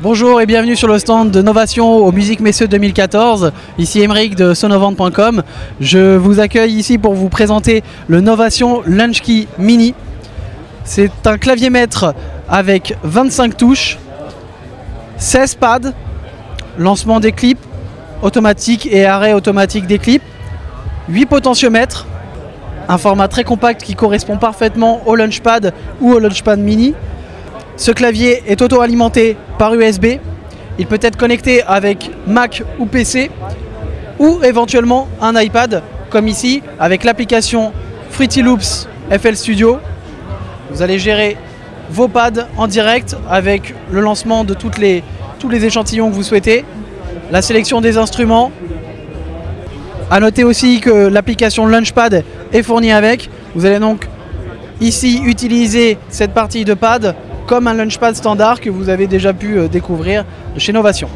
Bonjour et bienvenue sur le stand de Novation au Musique Messieurs 2014. Ici Emeric de sonovante.com. Je vous accueille ici pour vous présenter le Novation Lunchkey Mini. C'est un clavier maître avec 25 touches, 16 pads, lancement des clips automatique et arrêt automatique des clips, 8 potentiomètres, un format très compact qui correspond parfaitement au Lunchpad ou au Lunchpad Mini. Ce clavier est auto-alimenté par USB. Il peut être connecté avec Mac ou PC ou éventuellement un iPad comme ici avec l'application Fruity Loops FL Studio. Vous allez gérer vos pads en direct avec le lancement de les, tous les échantillons que vous souhaitez, la sélection des instruments. A noter aussi que l'application Launchpad est fournie avec. Vous allez donc ici utiliser cette partie de pad comme un Launchpad standard que vous avez déjà pu euh, découvrir chez Novation.